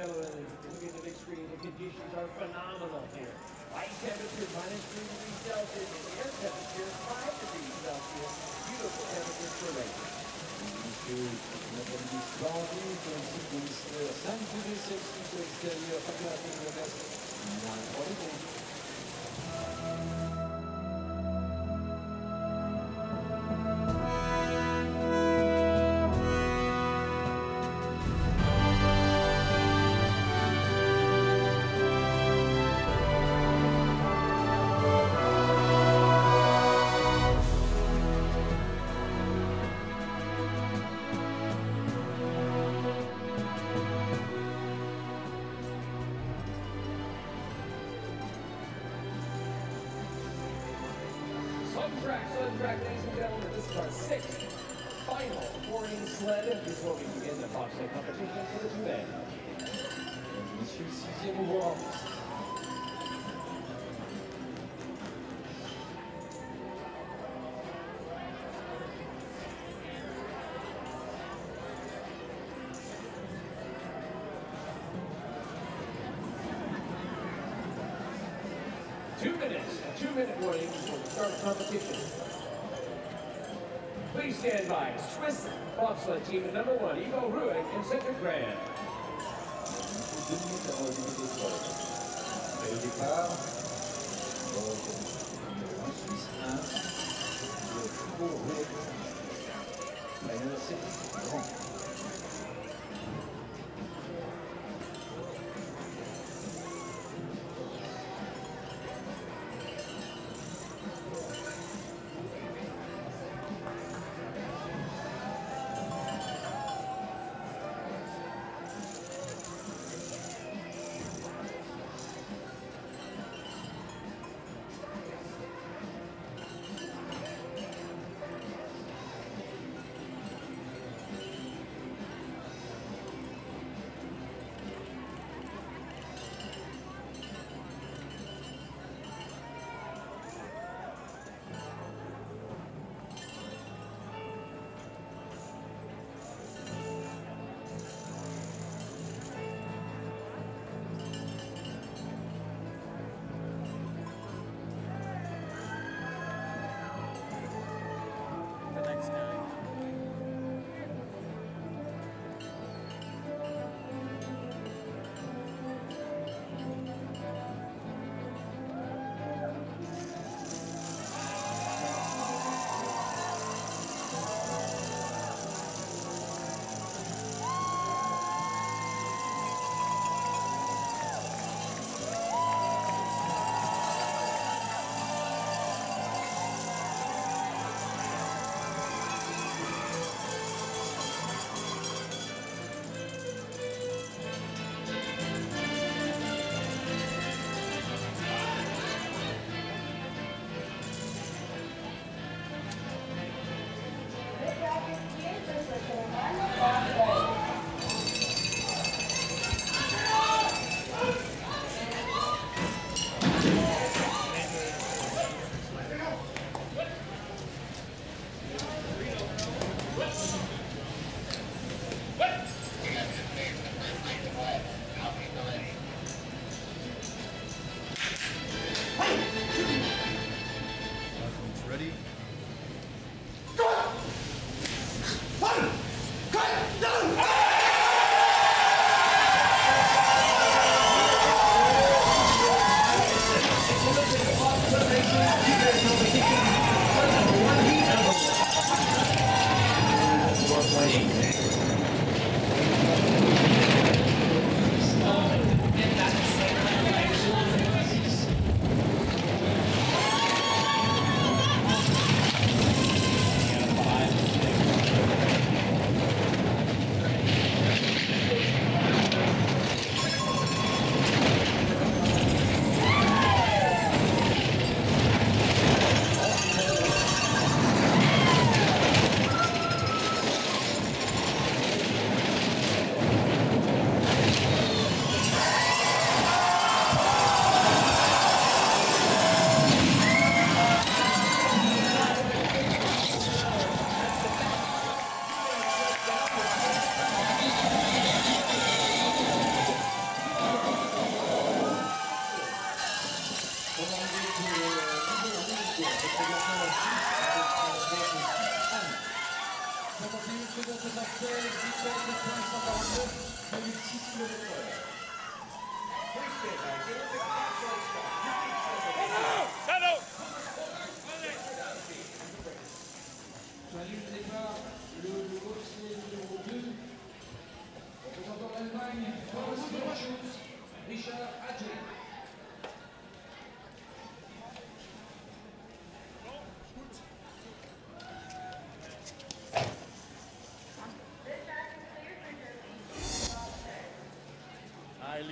Kellerman. minute warning before the start of competition. Please stand by. Swiss bobsled team number one, Ivo Rüegg and Cedric Grand. Grand.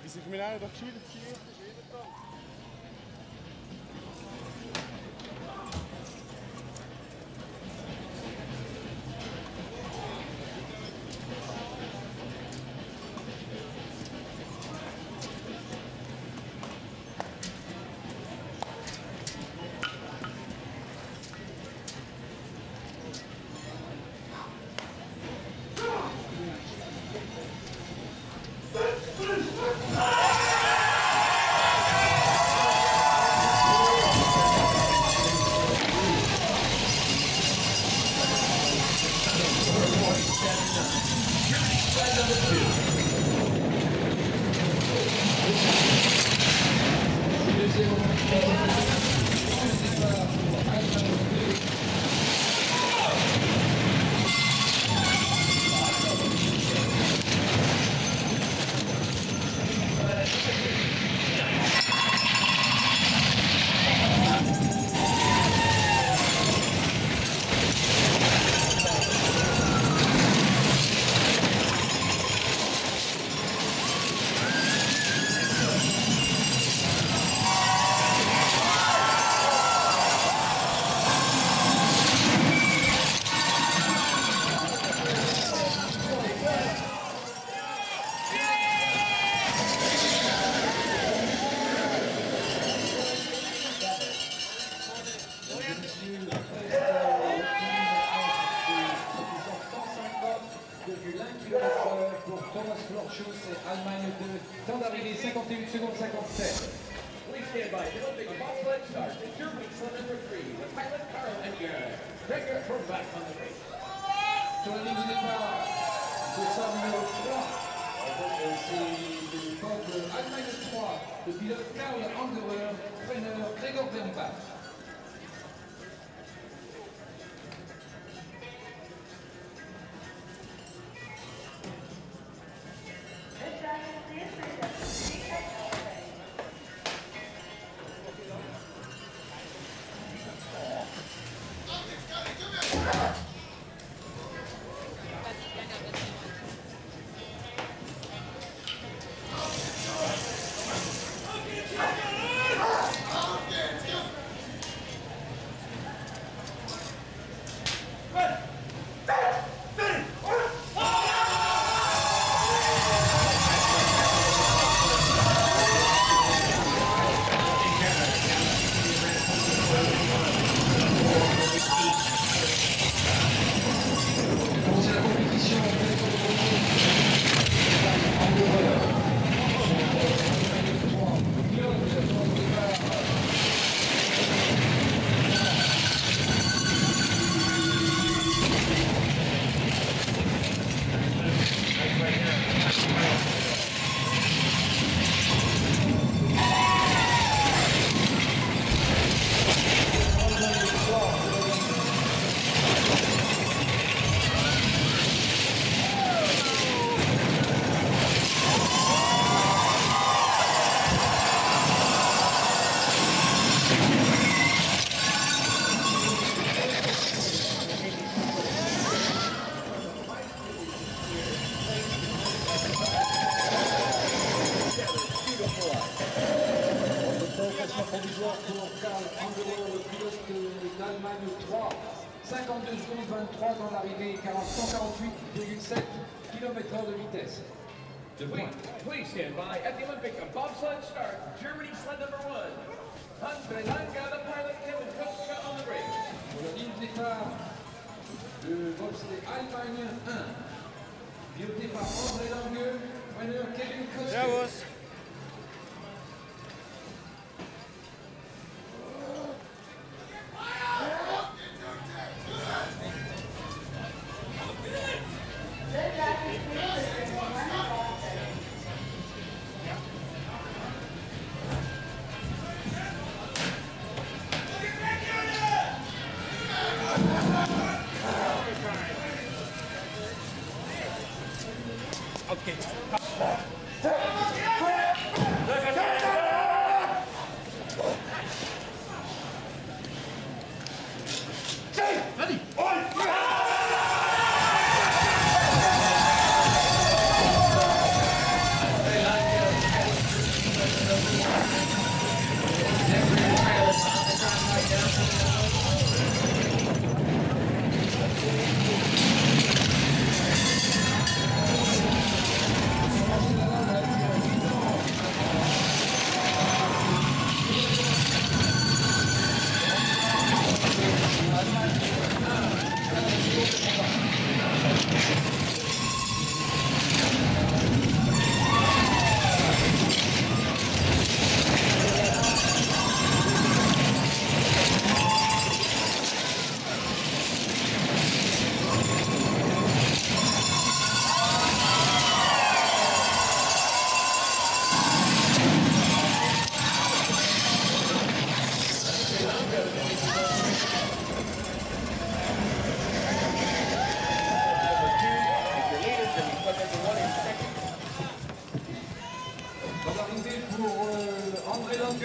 sind die Kriminellen doch gescheiter. TV, 58 57. Please stand by. Developing a bobsled. It's your number three. The pilot, Carl Edgar. Gregor Horvath on the race. Joining the car, Samuel Schwab. C'est le code 1-3, le pilote Karl Angerer, traîneur Gregor Bermbach.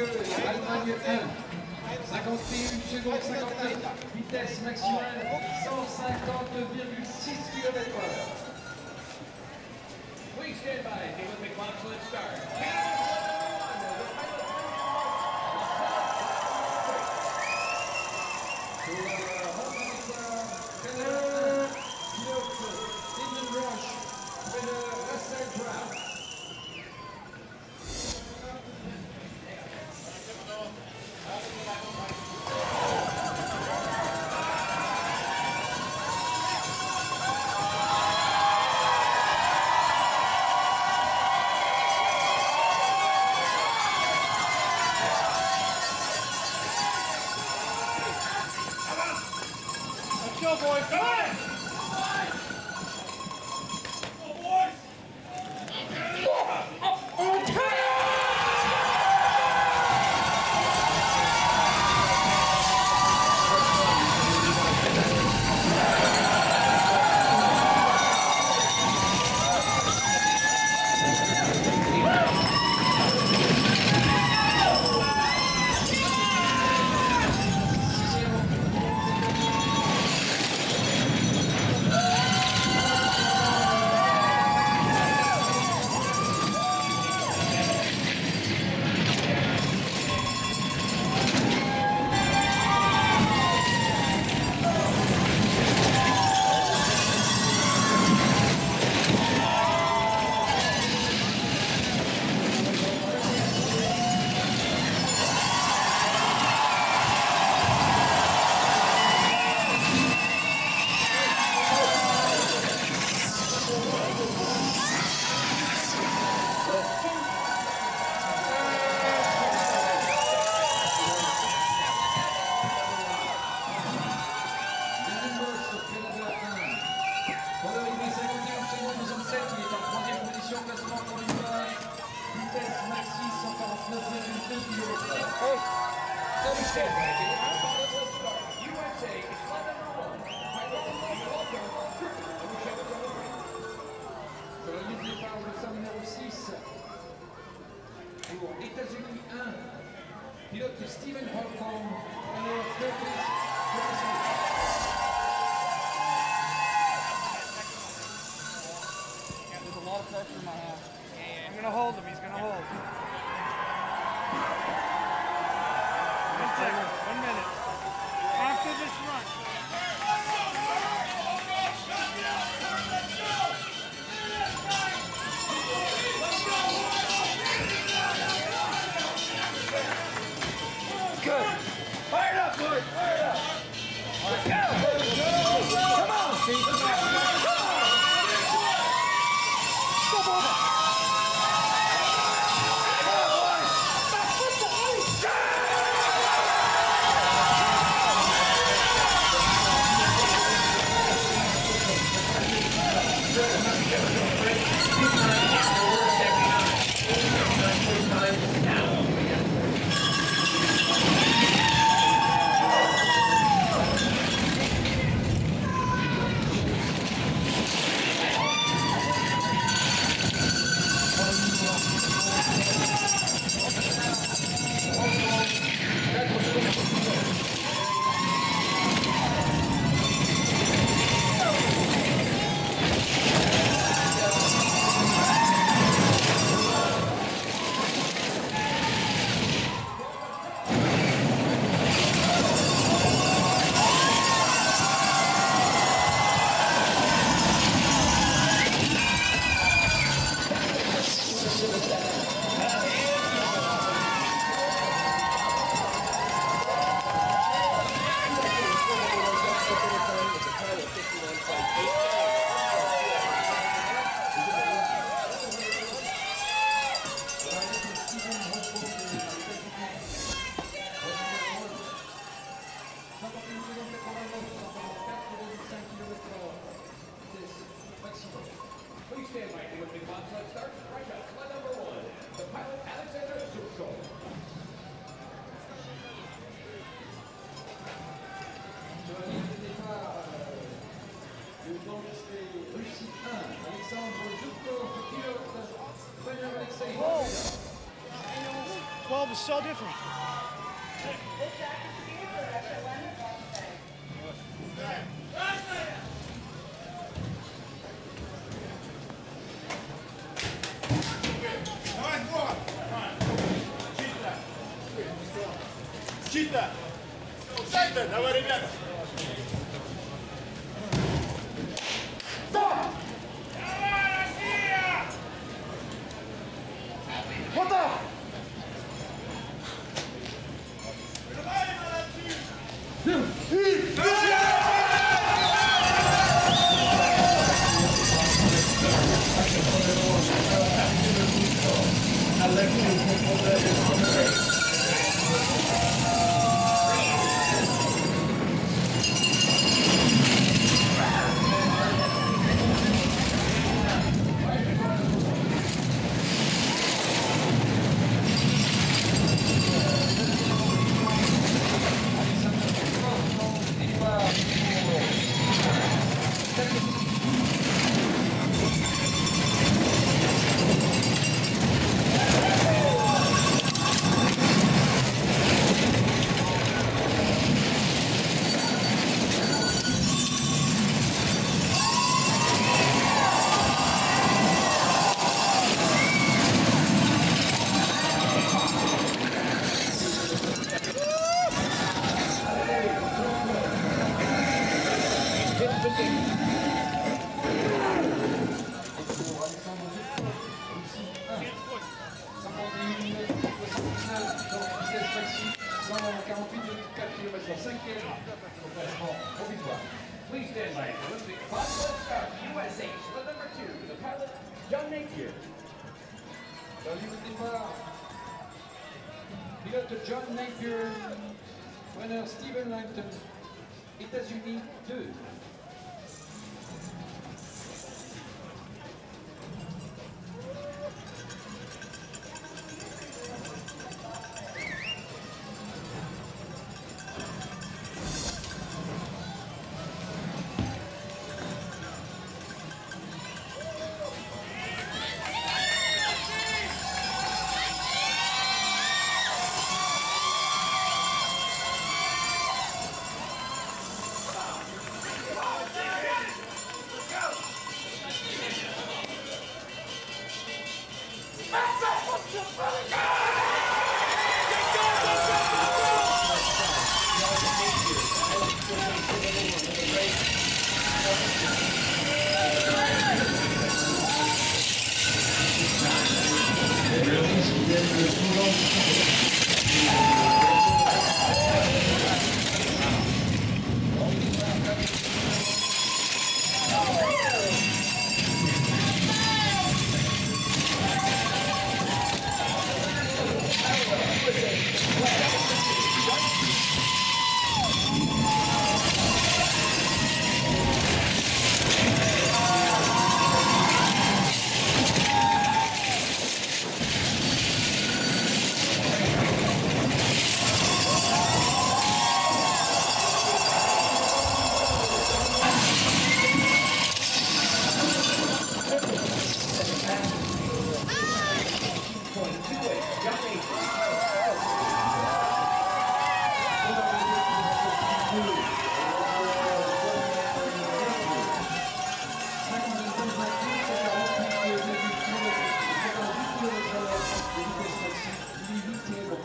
Allemagne 1. 51 secondes 59, vitesse maximale 150,6 km h Please stand by, David McMox, let's start. so different.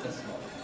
Please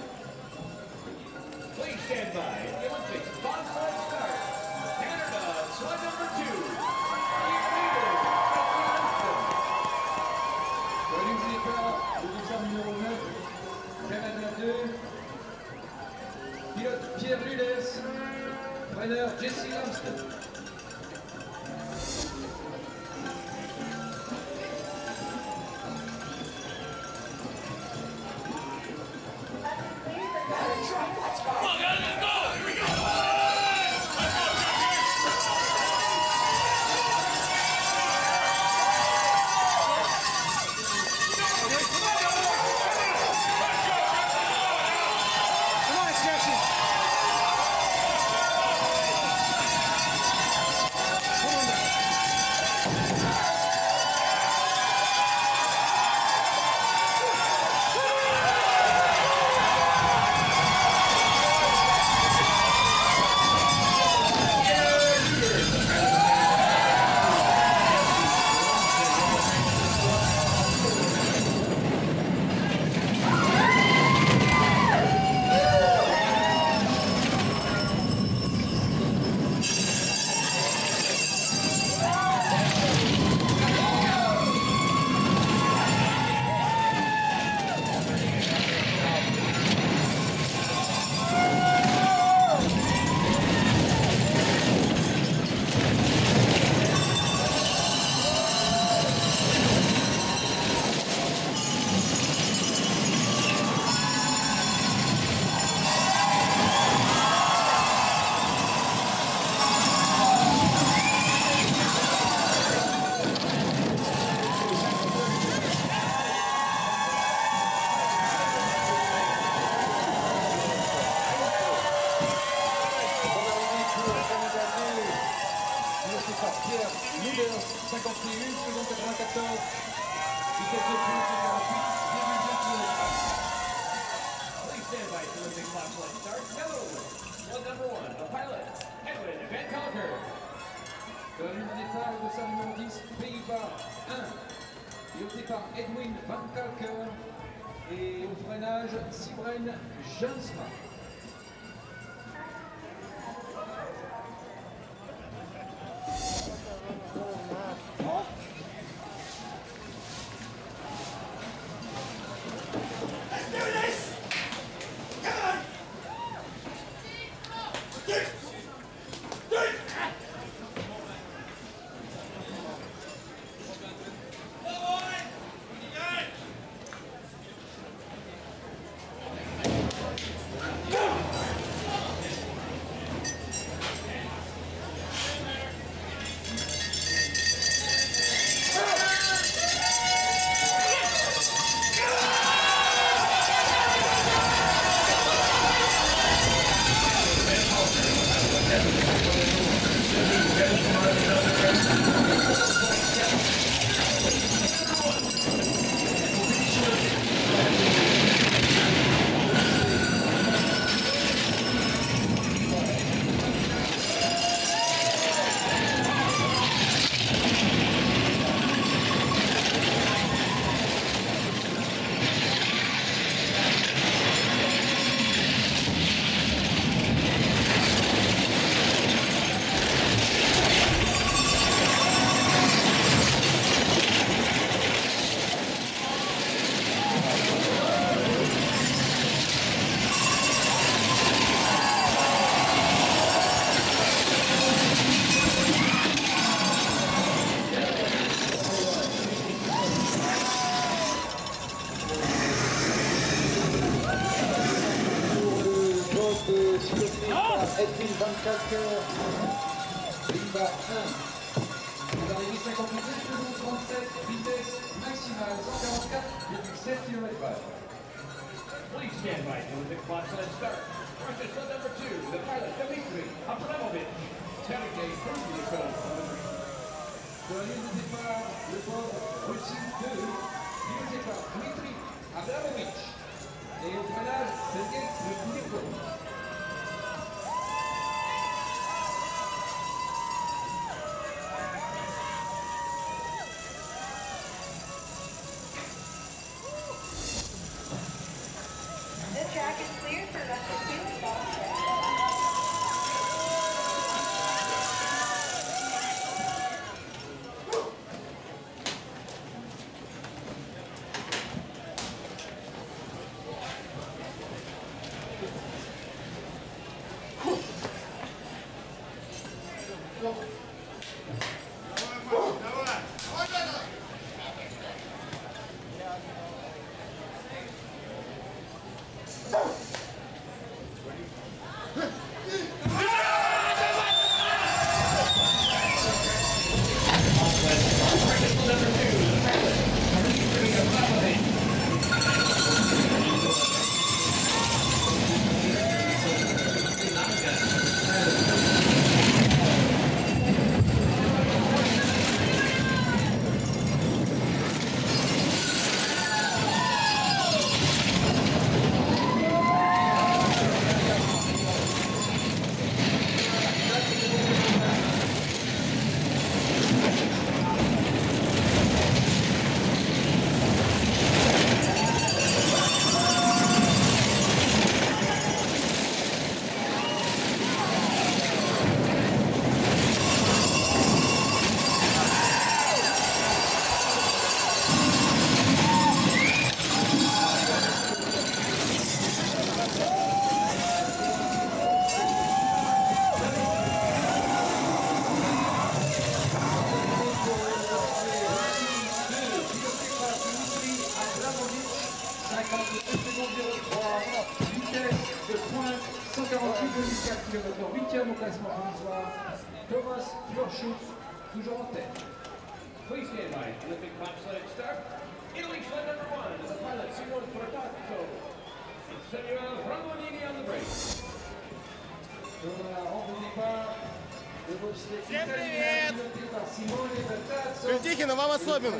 Stand by the clock says start. Russia sub number two, the pilot Dmitry Abramovich. Navigate from the code. Voyez par le port Russie 2, dirigé par Dmitry Abramovich. Et au canal, Sergei Dmitry. Всем привет! Вертихина, вам особенно!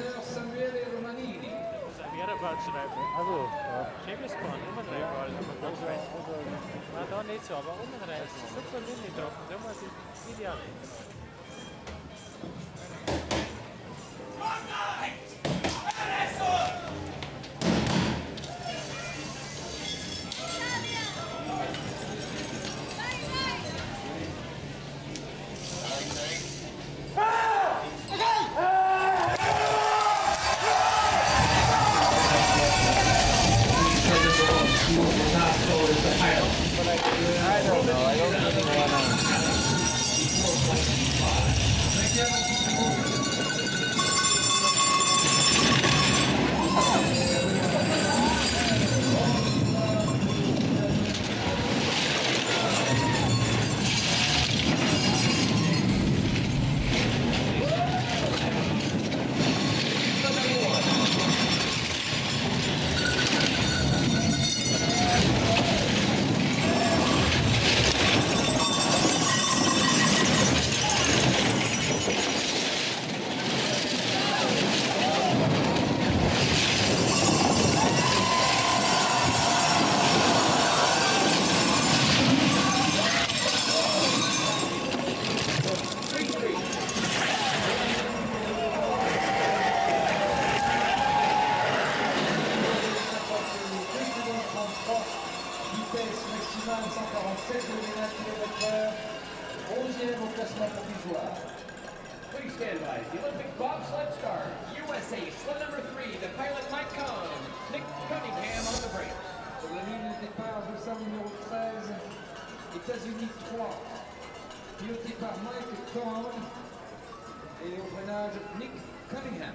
forget about should I bring? I will. Shape is fun. Women like all the good friends. I don't need to, but women like it's so mini drop. They must be ideal. One night! An asshole! États-Unis 3, piloté par Mike Cohn et au freinage Nick Cunningham.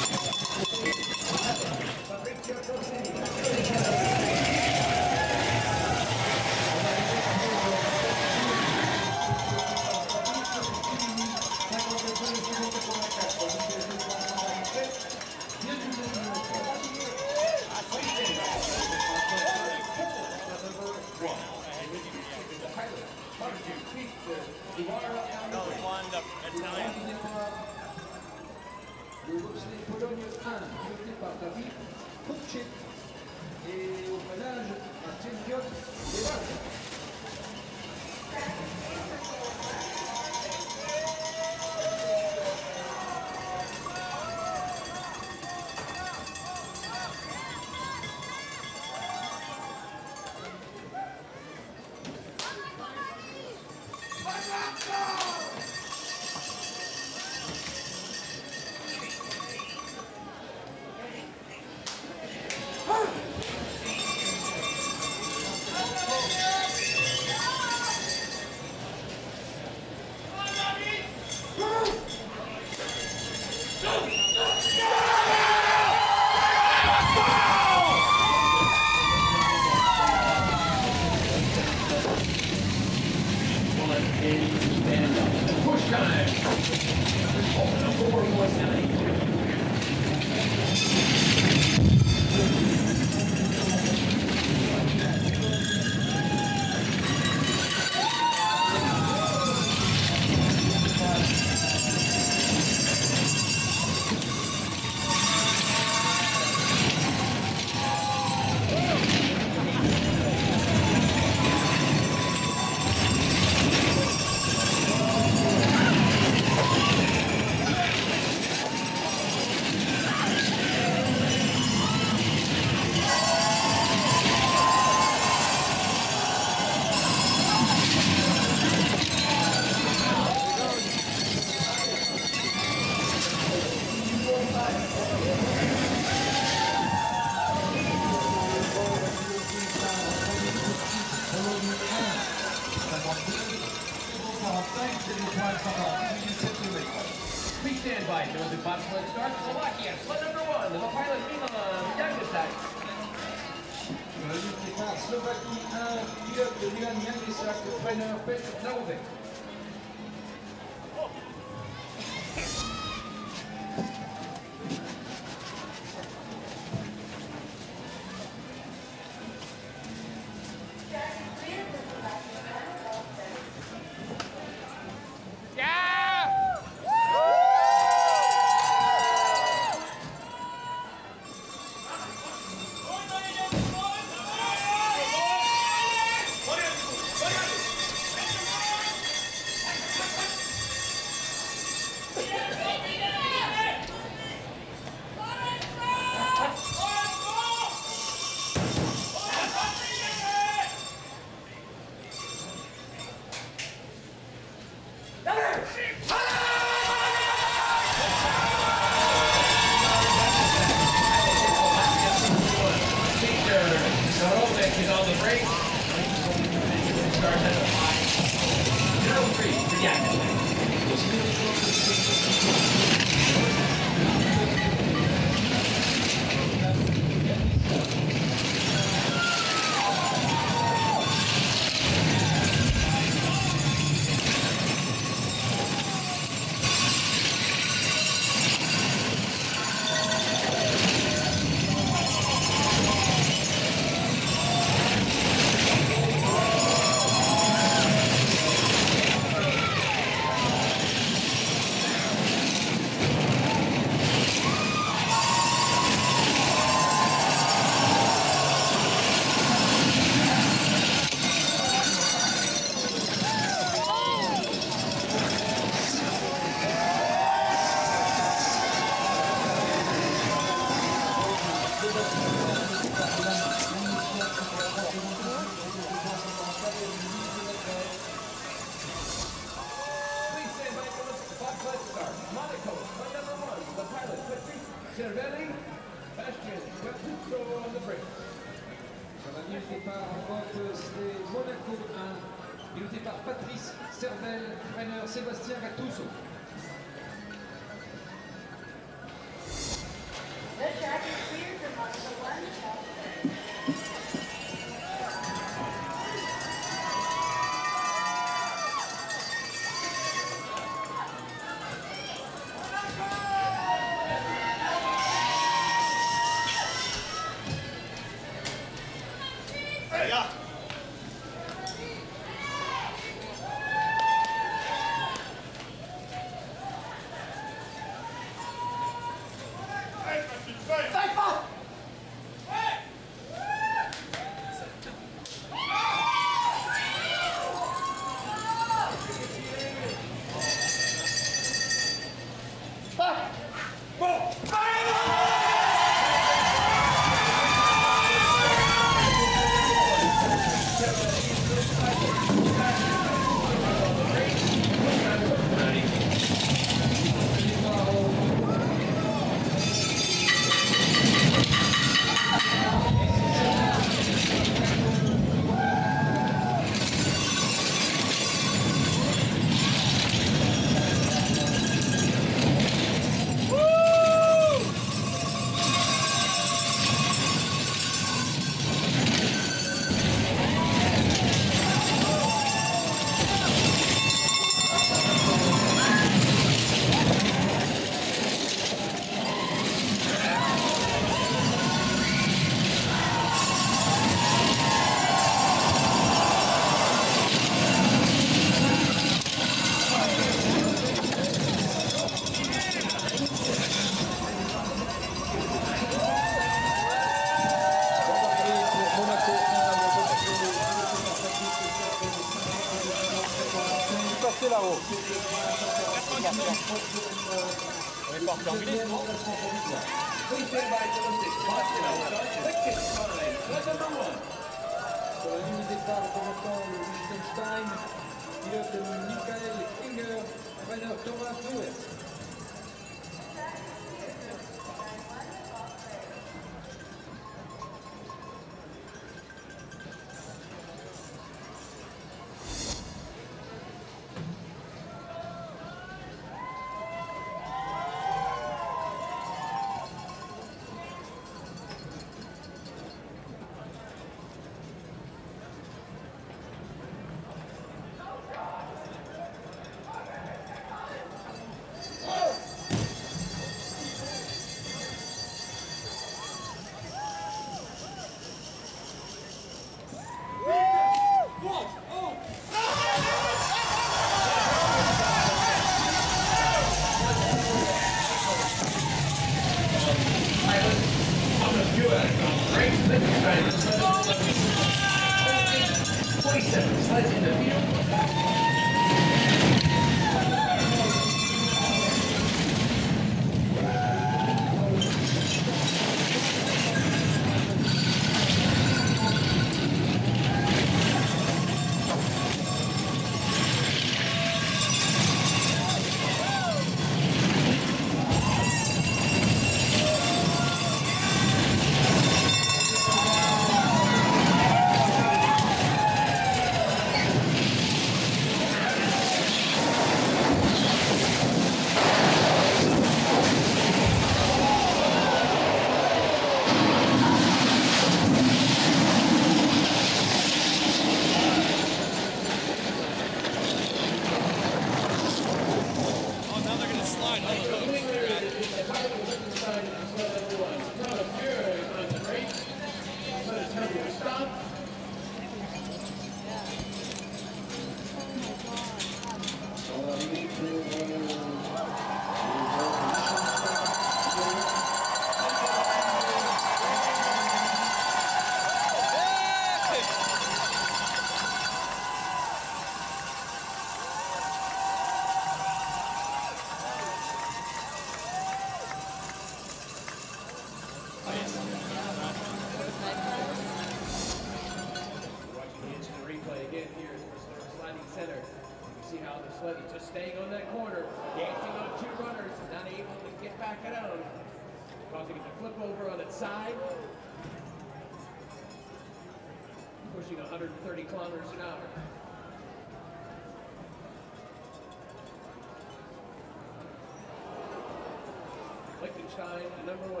remember when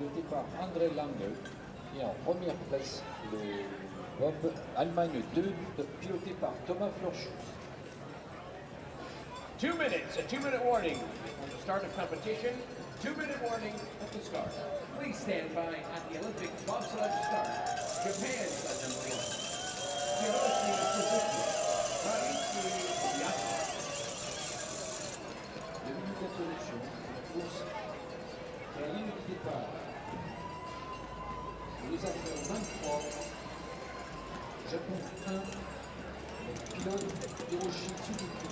piloté par André Lange. Et en première place, le Bob Allemagne 2, piloté par Thomas Florchou. Two minutes, a two-minute warning before the start of competition. Two-minute warning at the start. Please stand by at the Olympic bobsled start. Japan's number one. Deux minutes de. La nous avions 23, Japon 1, le pilote Hiroshi Tsuzuki.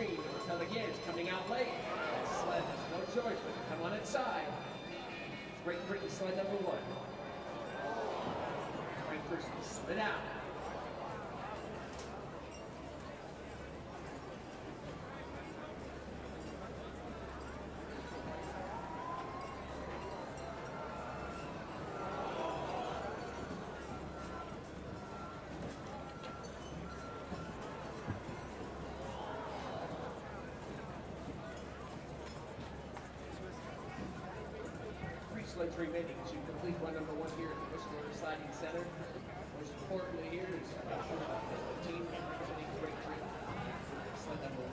screen. Is coming out late. Sled has no choice but to come on its side. Great Britain slide number one. Frank First slid out. Complete run number one here at the Whistler Sliding Center. Most importantly here is uh, that the team representing Great. Sled number one,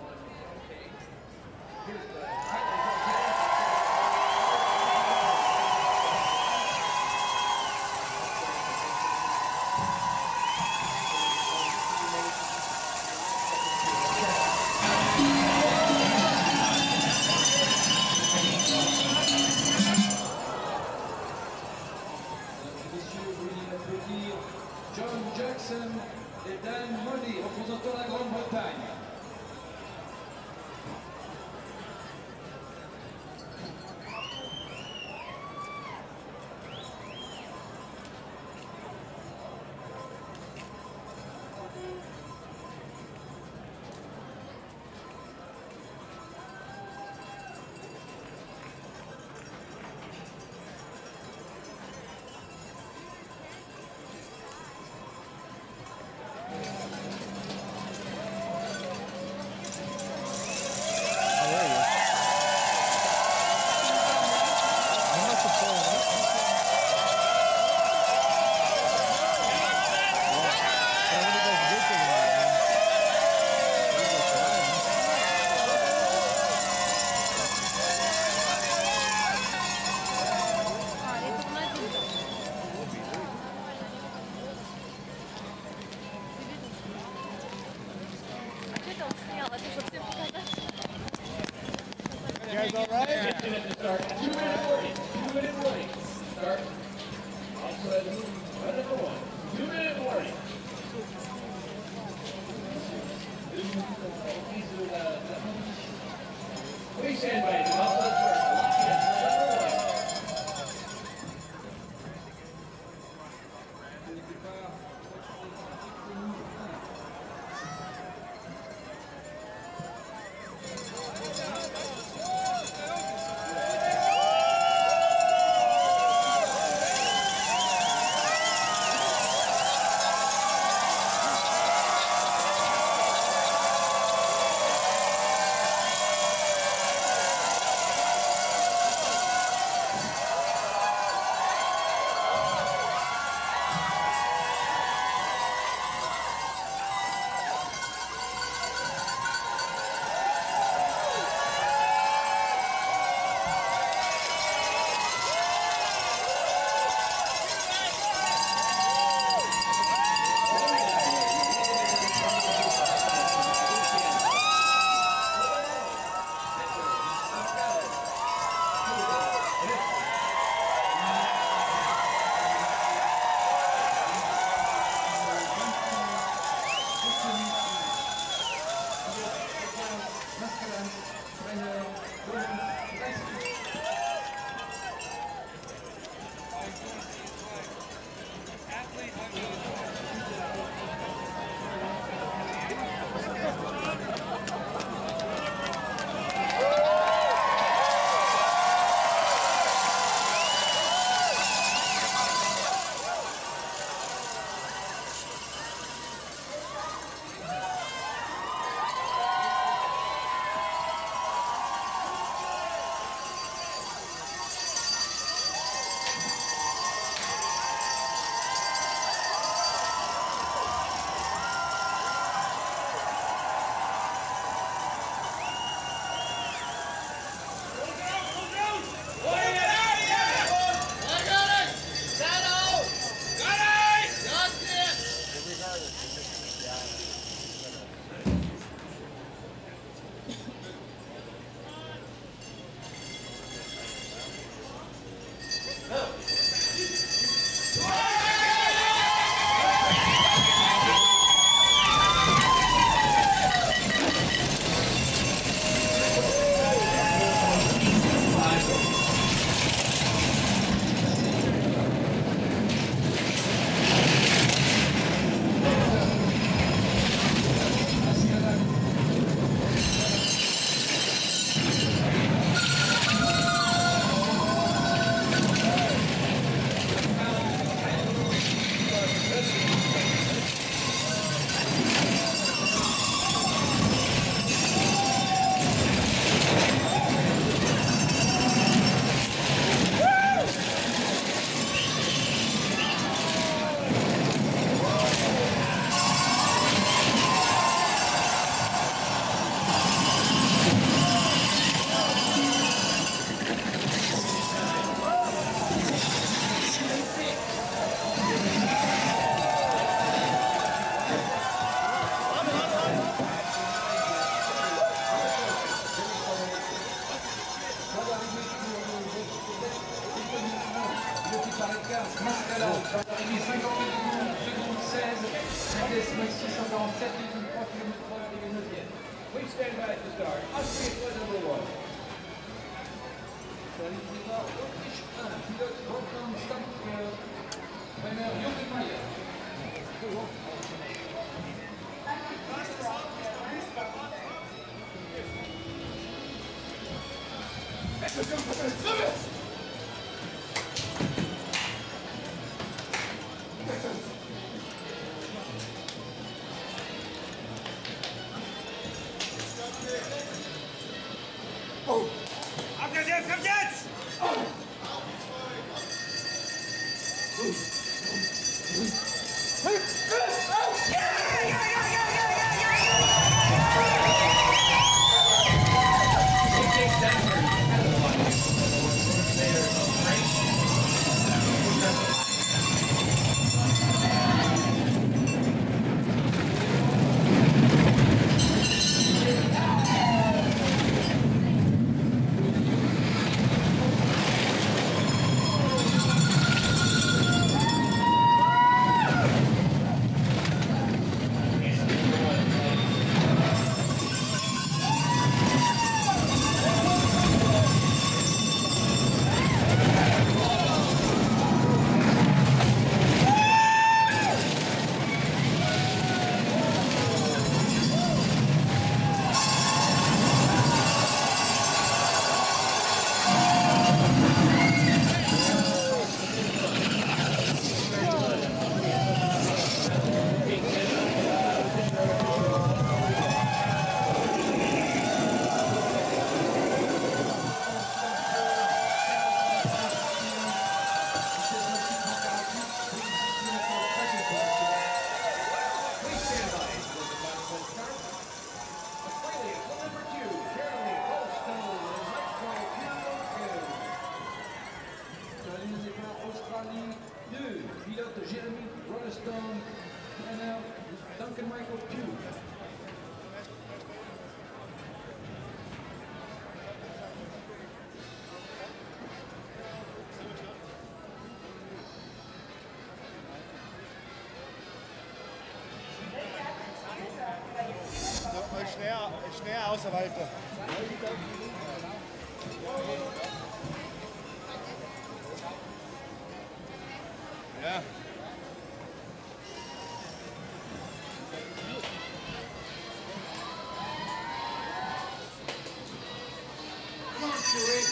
referee.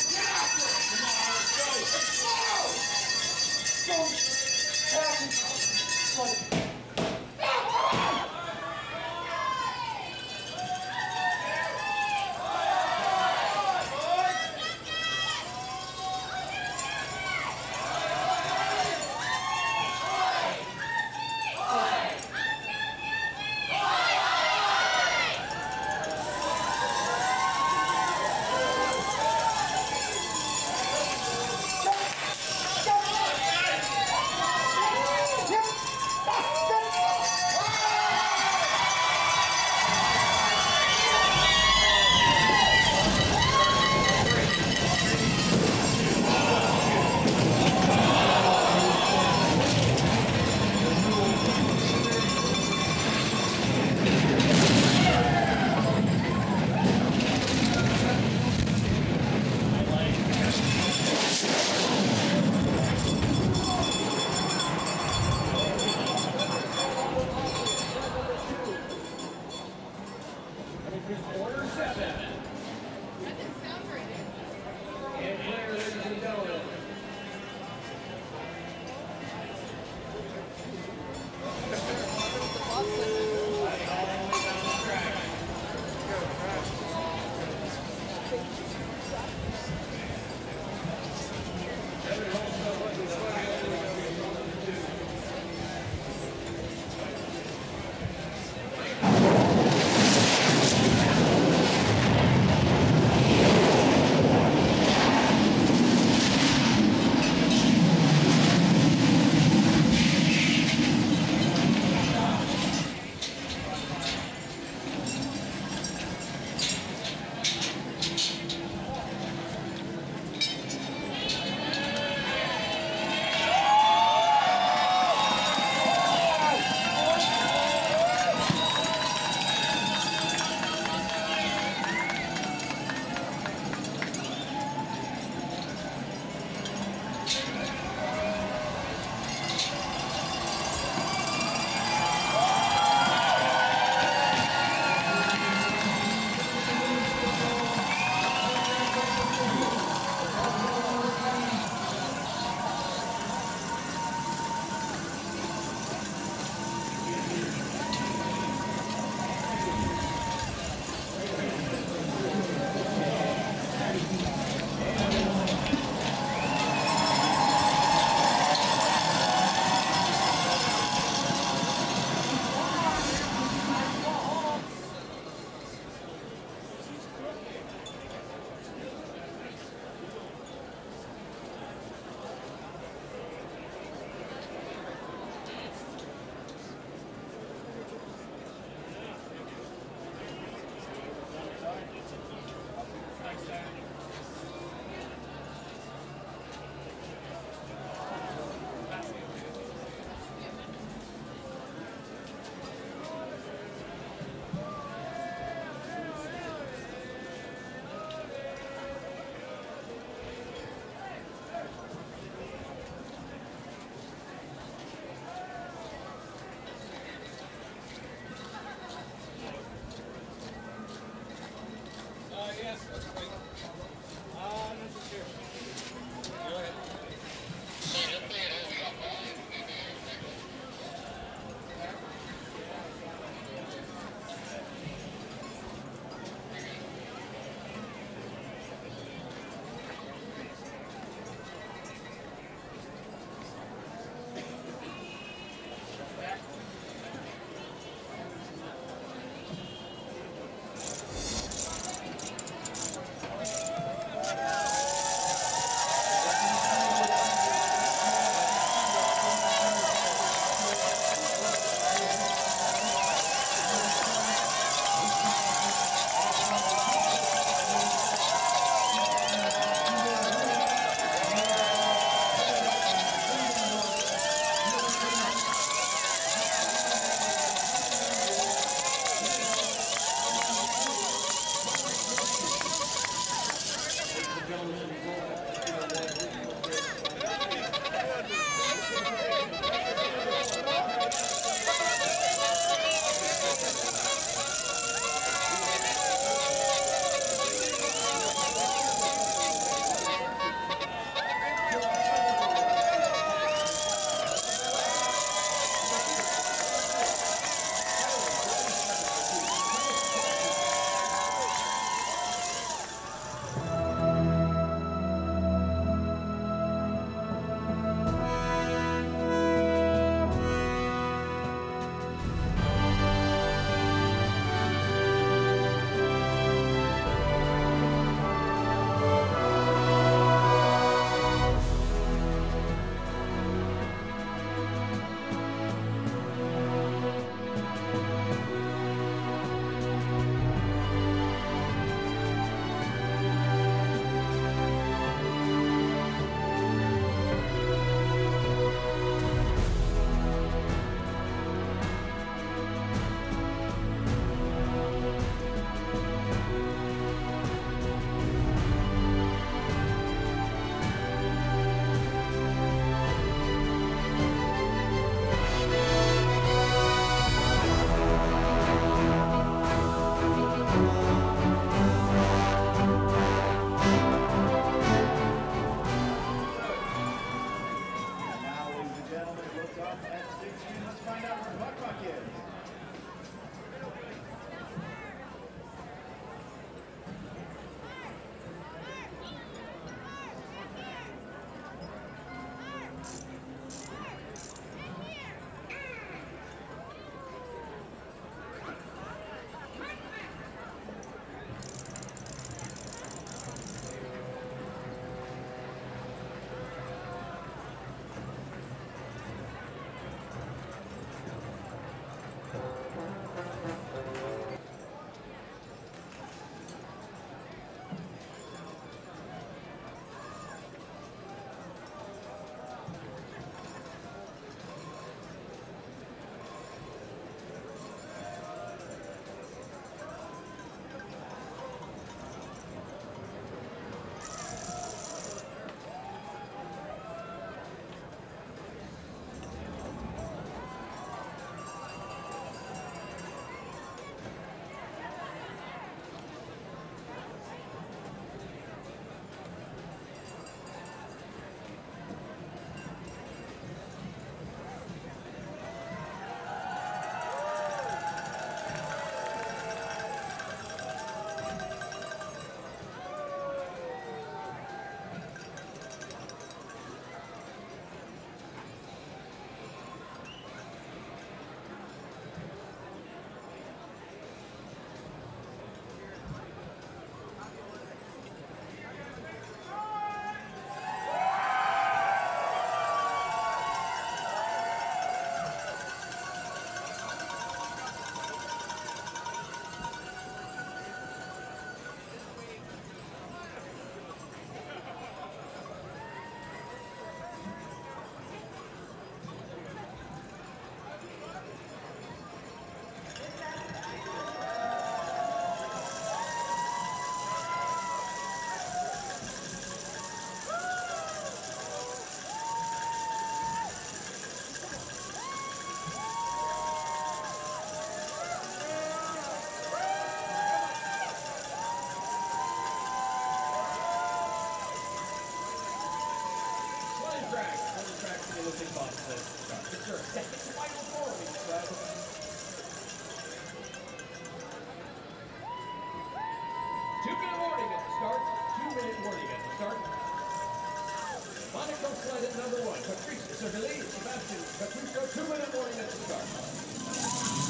Come on, Alex, go. Let's go. Go. Tackle. Go. Start. Two minute warning at the start. Monaco sled at number one. Patrice Servelle, Sebastian Petruccio. Two minute warning at the start.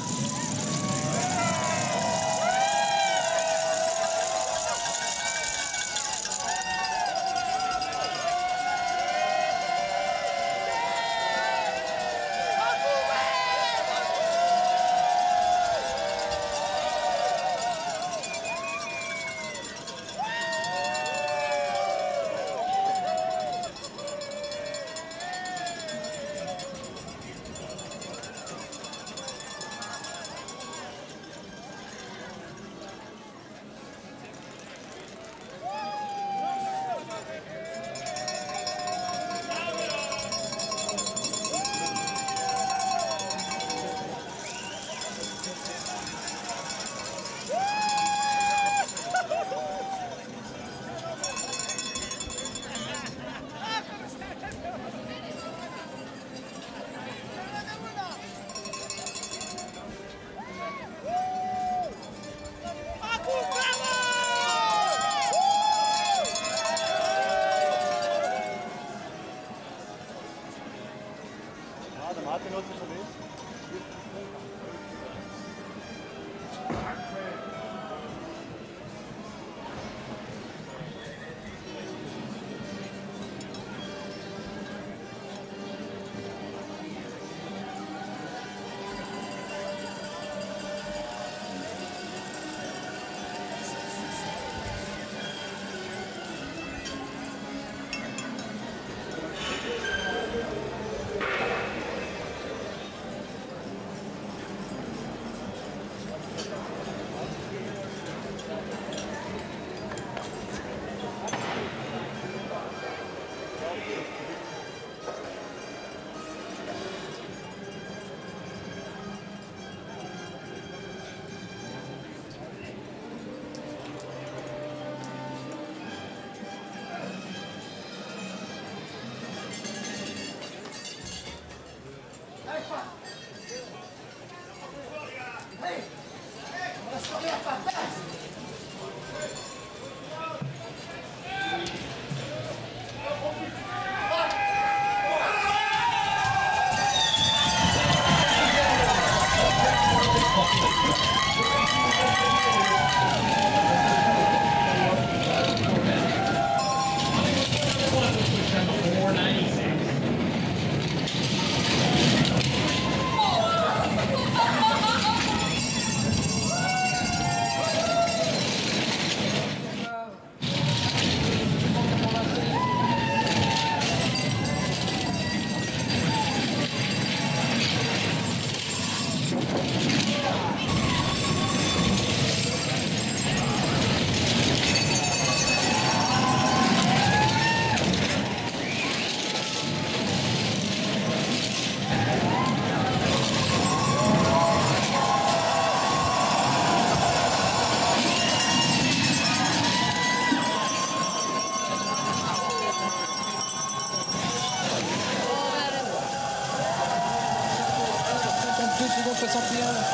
52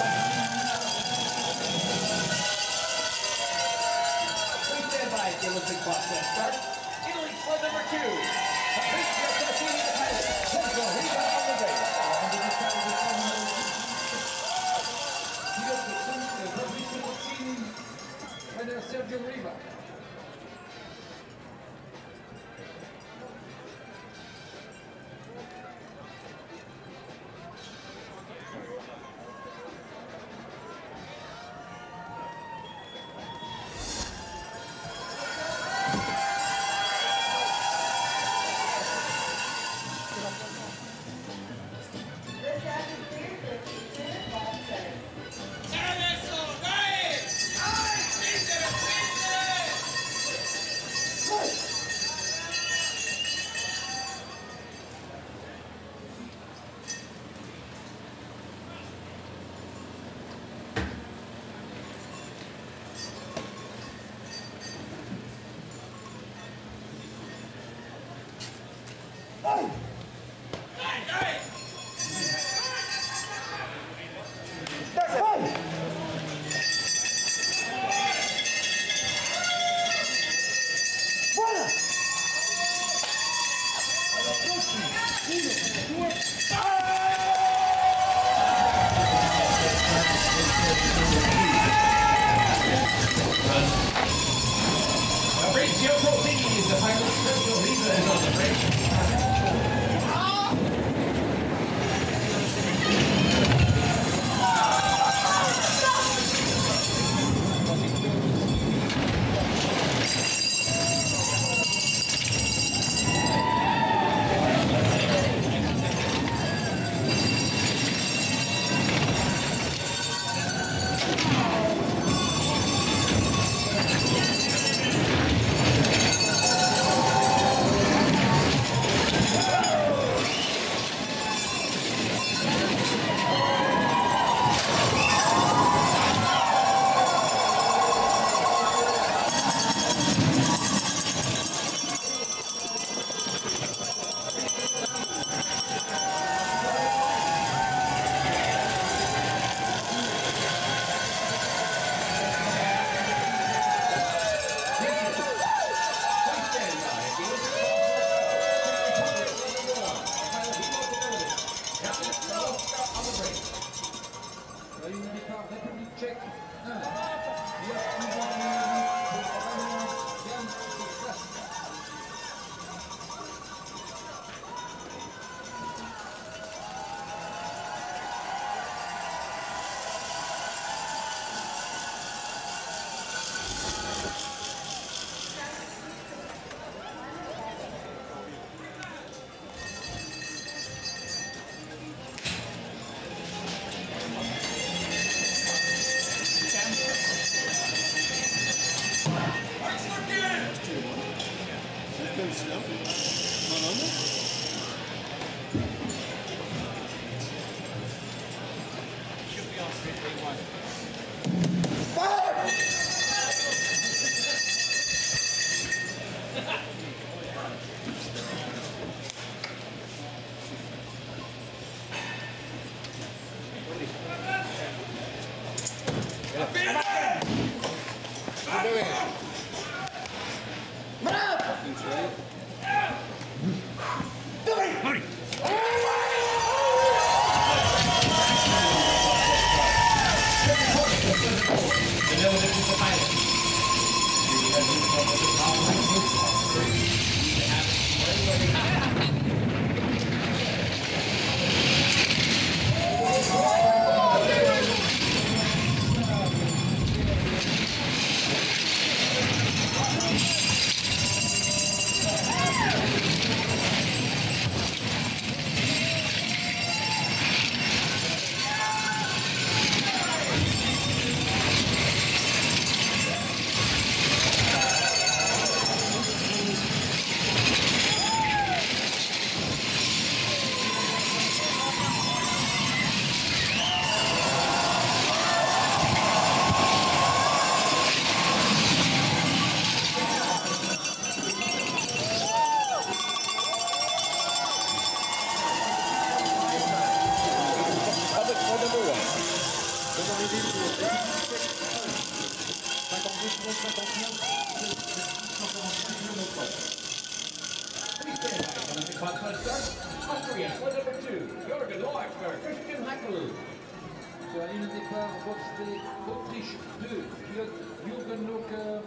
Frisch 2, pilote Jürgen Loacker,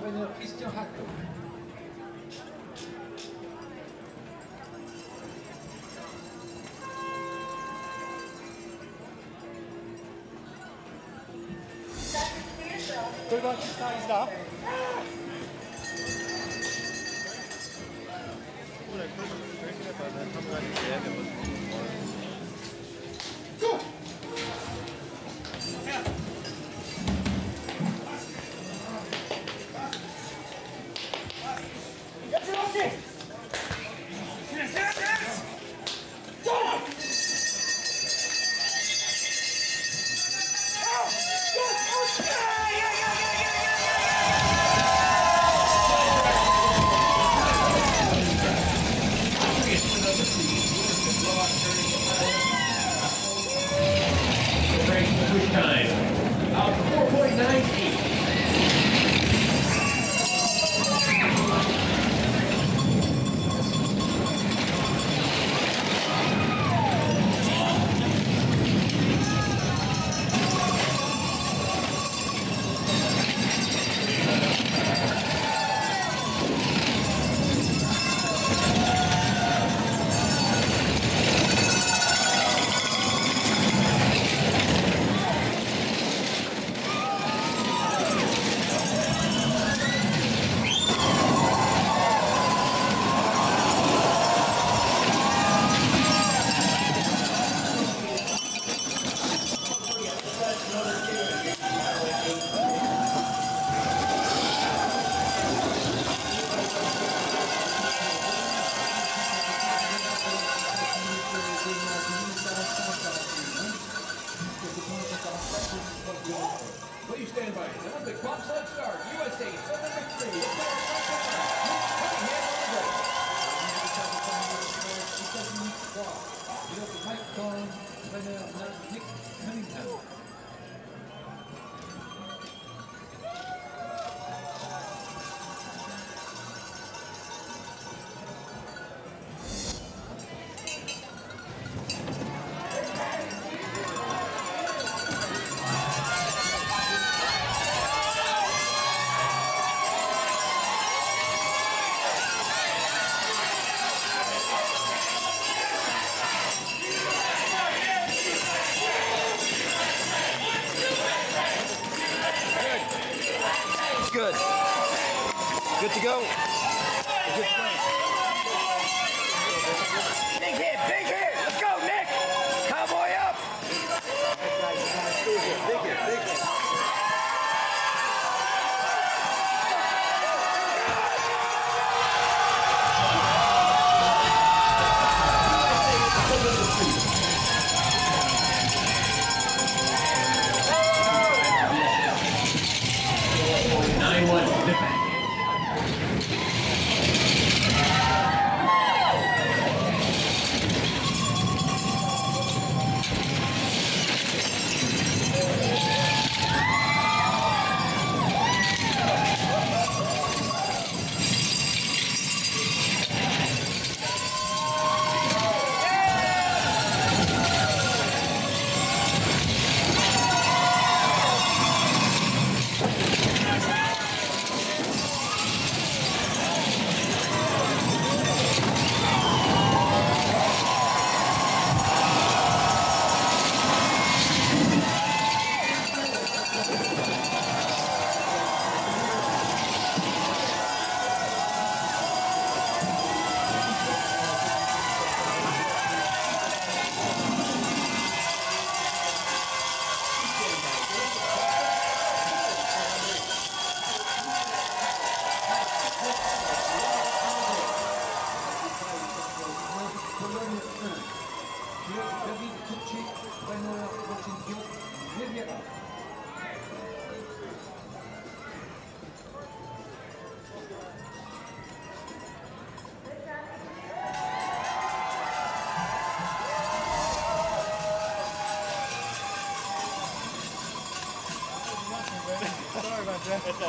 preneur Christian Hackl. Good luck, he's not.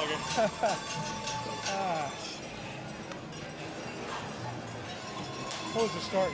Ah. What was the start?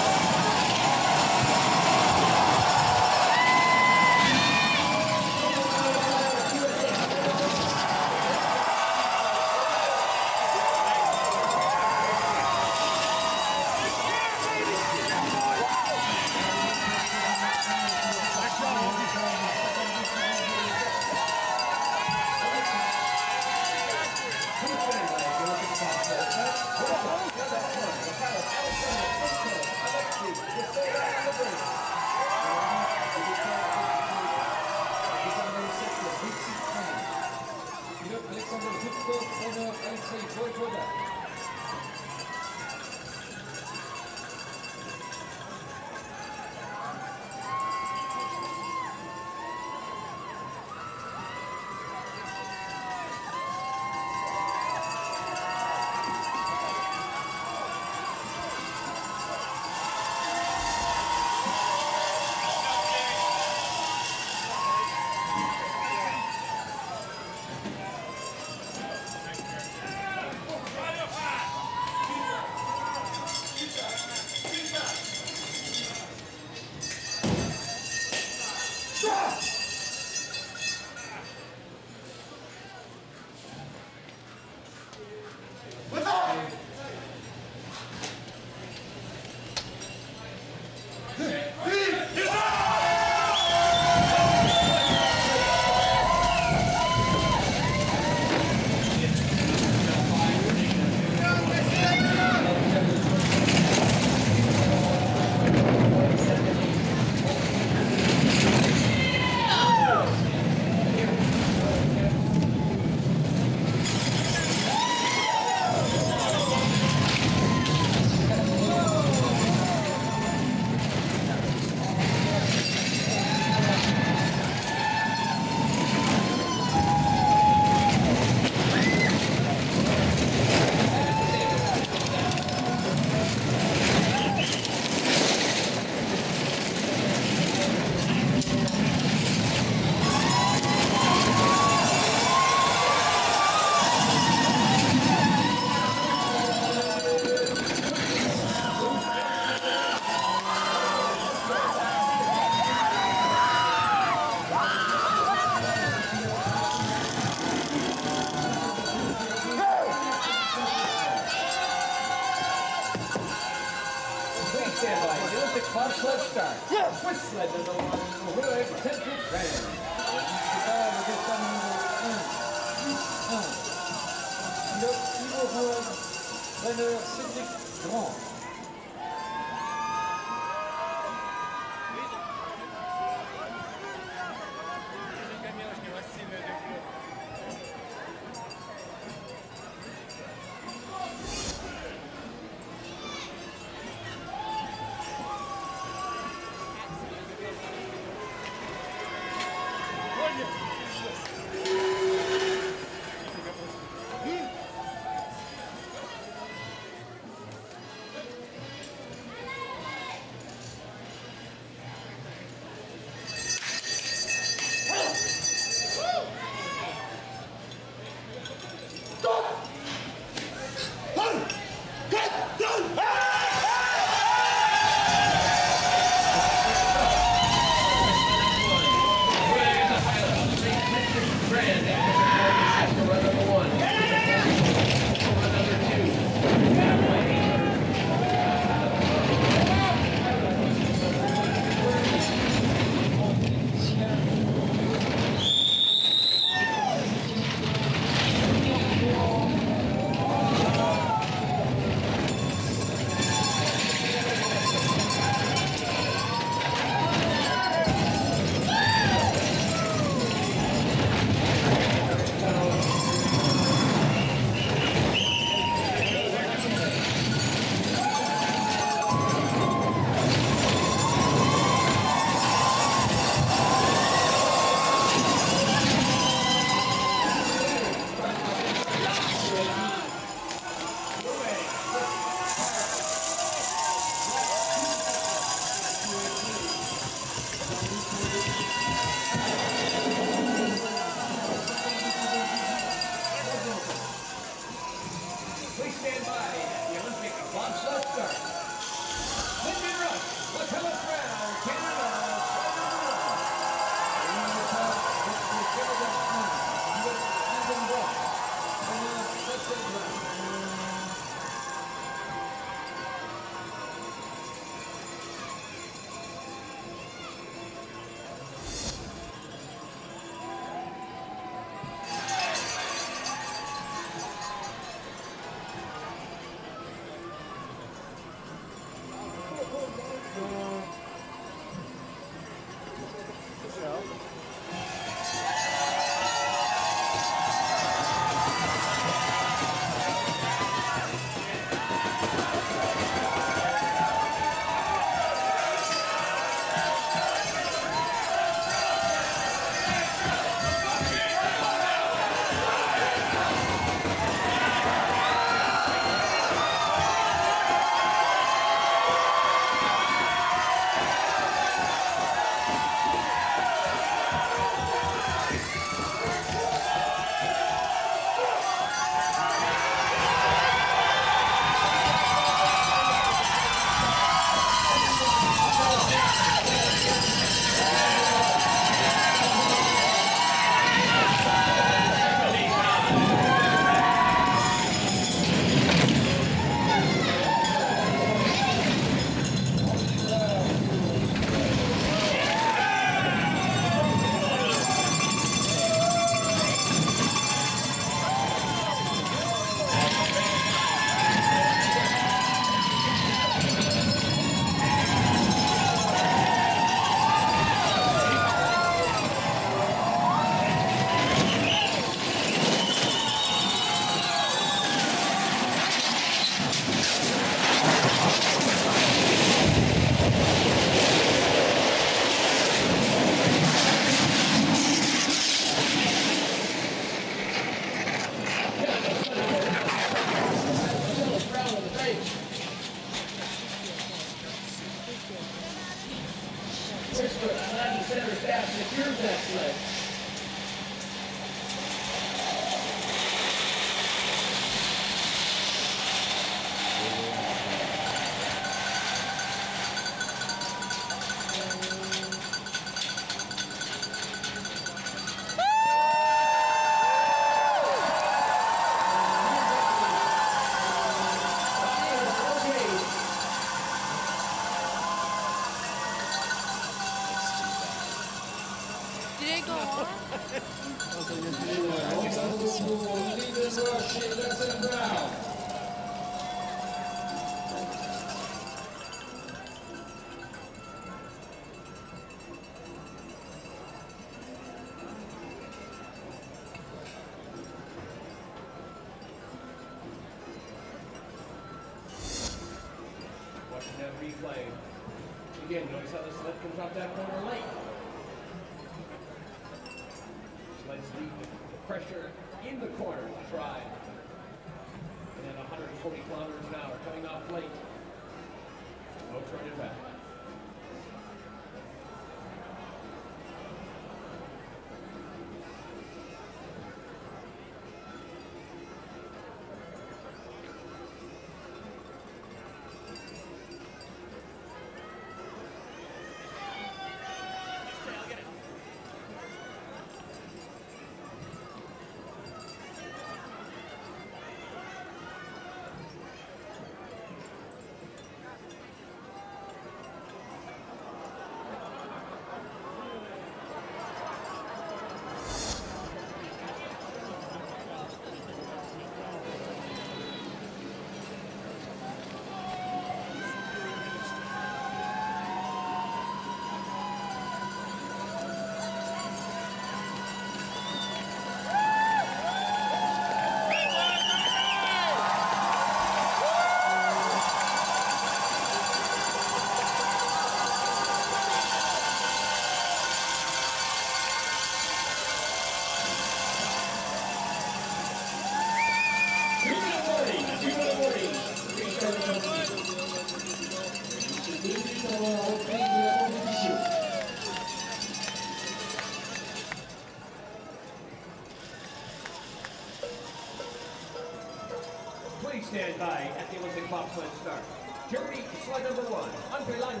exactly when the clock went start. Jury slide number one, Andre Lange,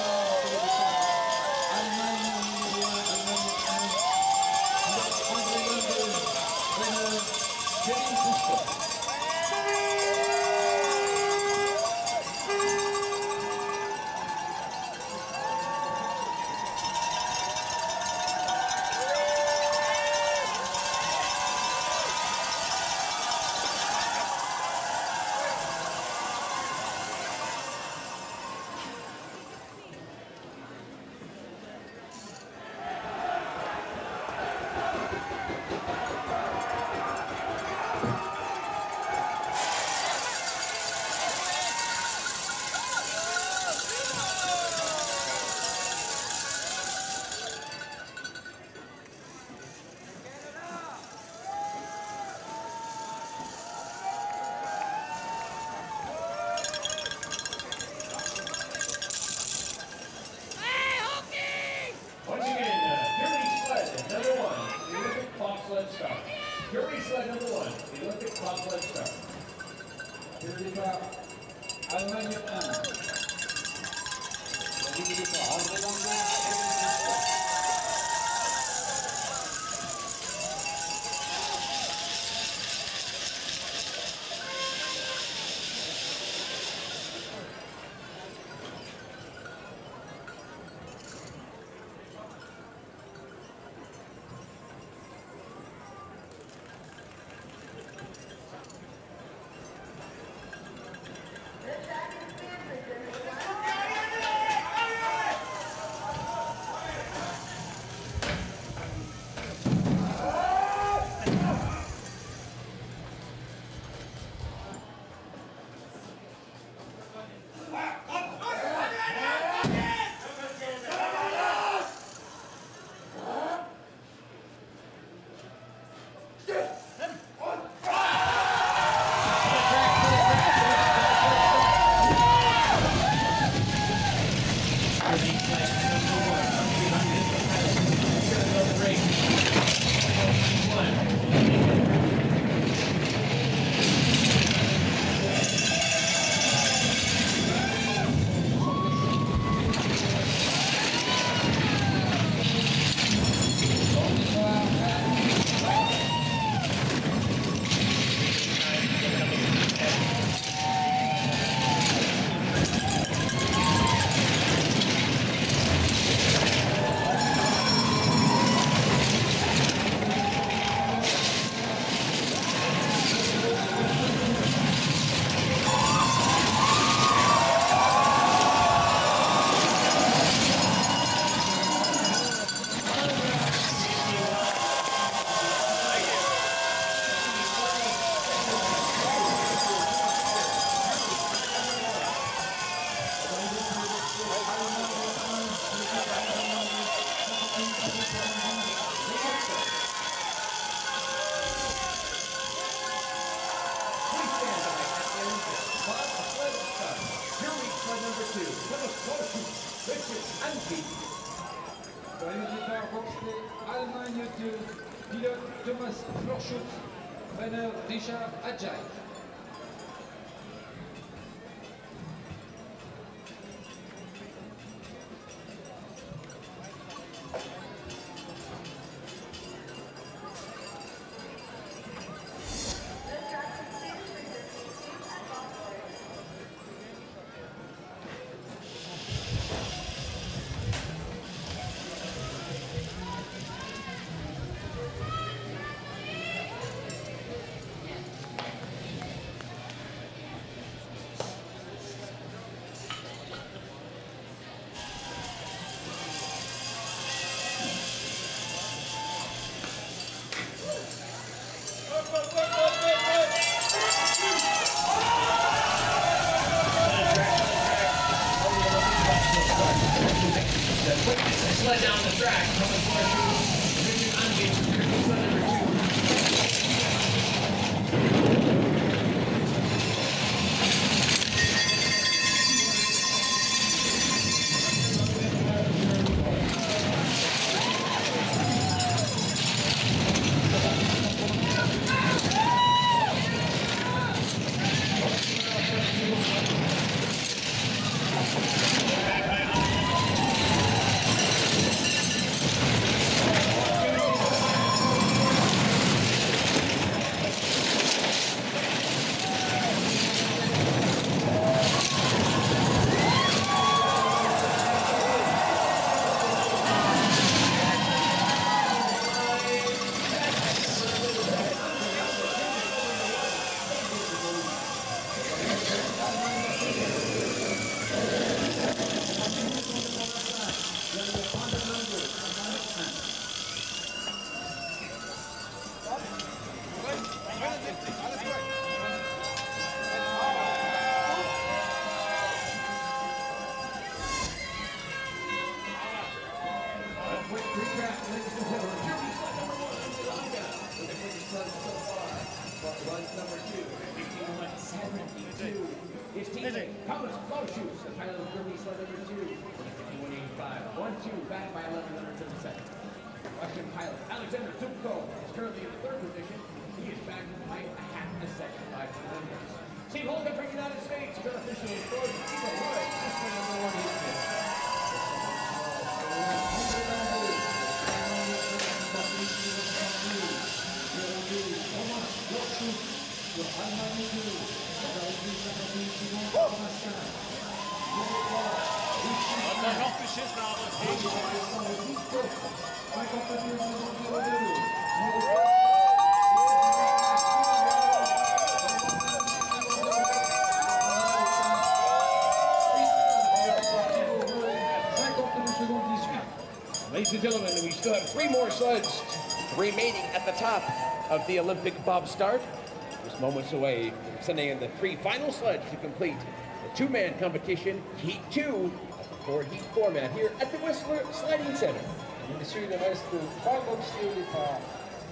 Kevin three more sleds remaining at the top of the Olympic bob start. Just moments away from sending in the three final sleds to complete the two-man competition, Heat 2, of the four-heat format here at the Whistler Sliding Center. Reste trois boxiers au départ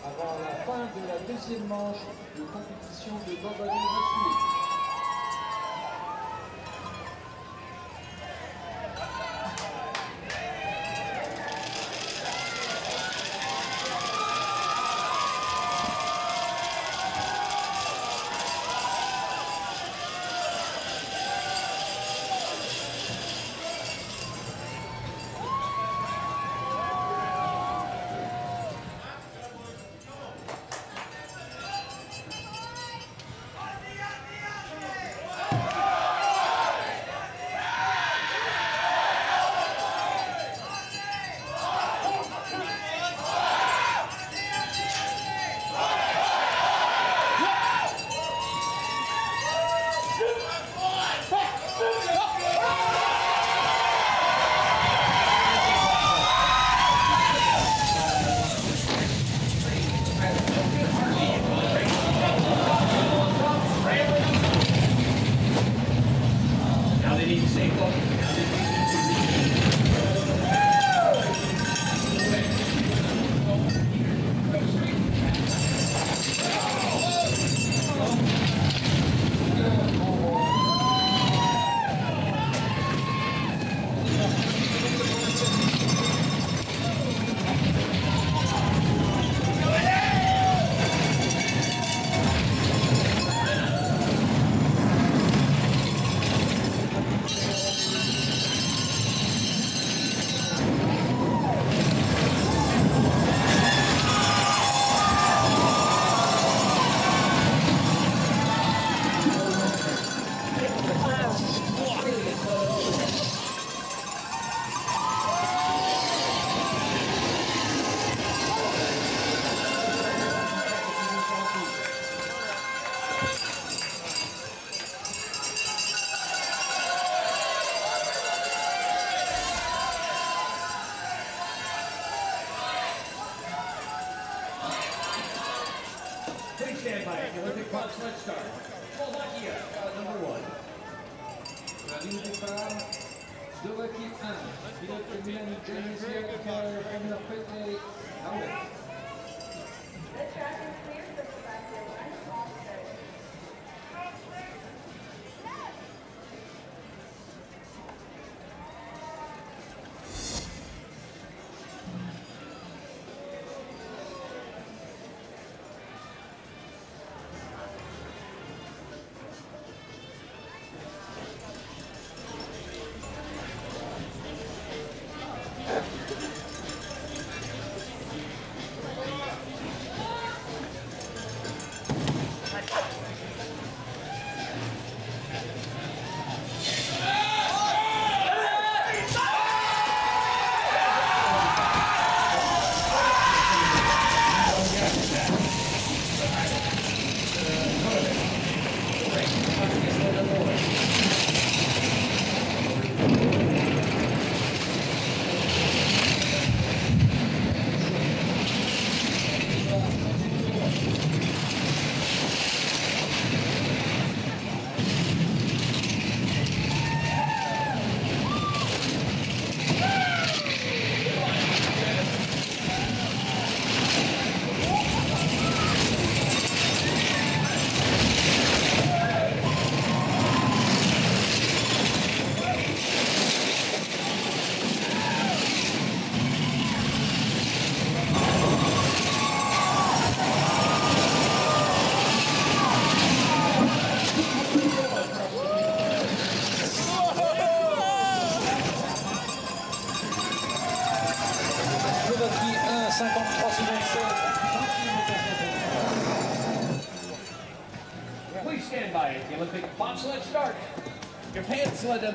avant la fin de la deuxième manche de compétition de masculin.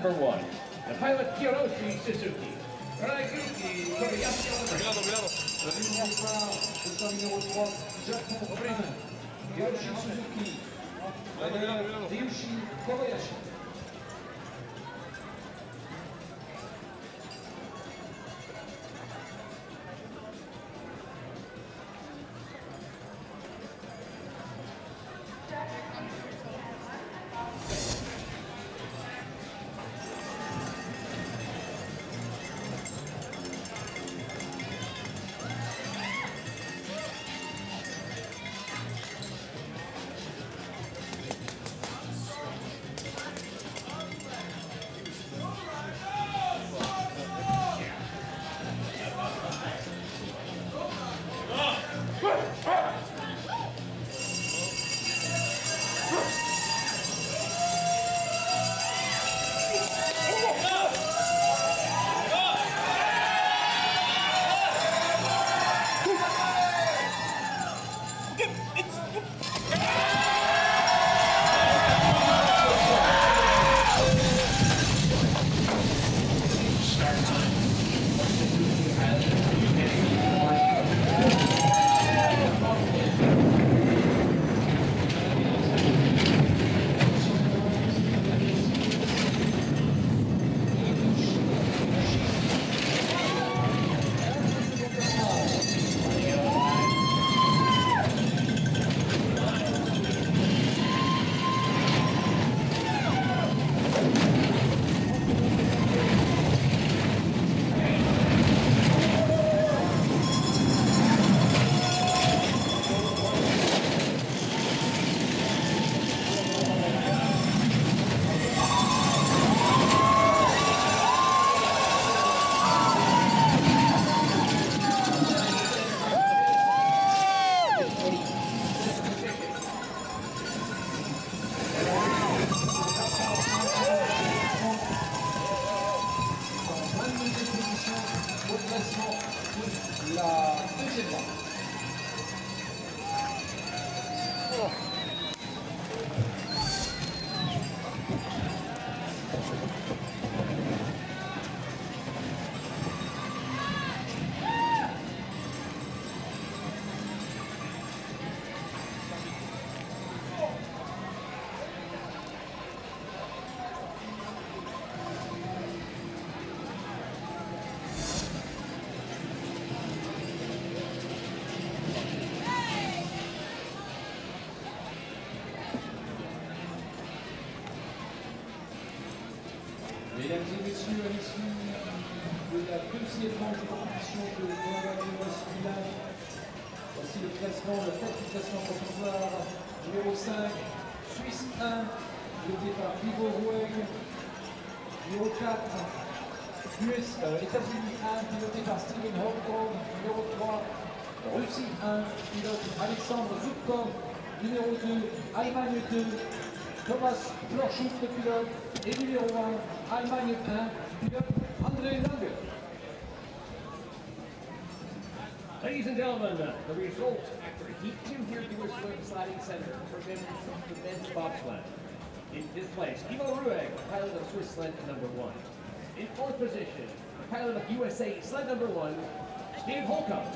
Number one. Thomas pilote, et numéro 1, Allemagne 1, pilote André Lange. Ladies and gentlemen, uh, the results after Heat 2 here at the Whistler Sliding Center for the men's bobsled. In fifth place, Ivo Rüegg, pilot of Swiss sled number one. In fourth position, the pilot of USA sled number one, Steve Holcomb.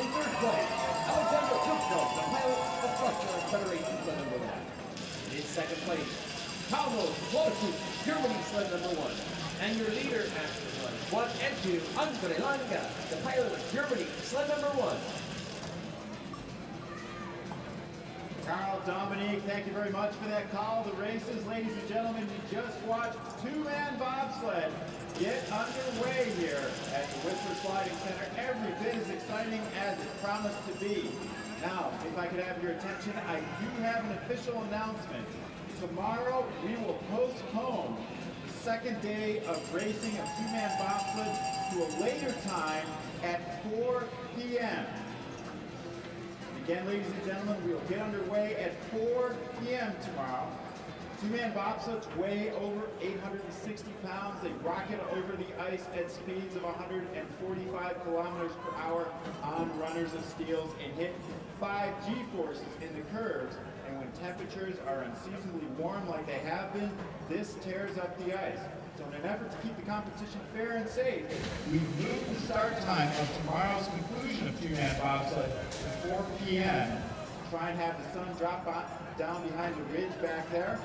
In third place, Alexander Zubkov, the pilot of Fluster Federation sled number one. In second place, Carlos Florschütz, Germany sled number one. And your leader after one, and two, Andre Lange, the pilot of Germany, sled number one. Carl Dominique, thank you very much for that call. The races, ladies and gentlemen, you just watched two-man bobsled get underway here at the Whistler Sliding Center. Every bit as exciting as it promised to be. Now, if I could have your attention, I do have an official announcement. Tomorrow, we will postpone the second day of racing of two-man bobsled to a later time at 4 p.m. Again, ladies and gentlemen, we will get underway at 4 p.m. tomorrow. Two-man bobsleds weigh over 860 pounds. They rocket over the ice at speeds of 145 kilometers per hour on runners of steels and hit 5 G-forces in the curves. And when temperatures are unseasonably warm like they have been, this tears up the ice. So in an effort to keep the competition fair and safe, we moved the start time of tomorrow's conclusion of two-man bobsled to 4 p.m. Try and have the sun drop down behind the ridge back there.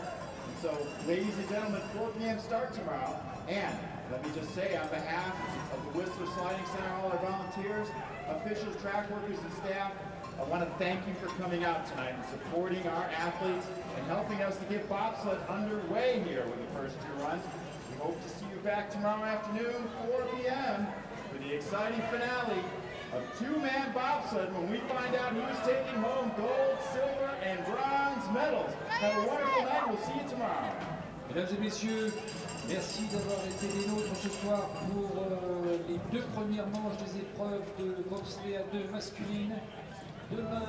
So, ladies and gentlemen, 4 p.m. start tomorrow. And let me just say, on behalf of the Whistler Sliding Center, all our volunteers, officials, track workers, and staff, I want to thank you for coming out tonight and supporting our athletes and helping us to get bobsled underway here with the first two runs. We hope to see you back tomorrow afternoon, 4 p.m. for the exciting finale of two-man bobsled when we find out who's taking home gold, silver, and bronze medals. Have a wonderful night. We'll see you tomorrow. Mesdames et messieurs, merci d'avoir été des nôtres ce soir pour euh, les deux premières manches des épreuves de bobsleigh à deux masculines. Demain,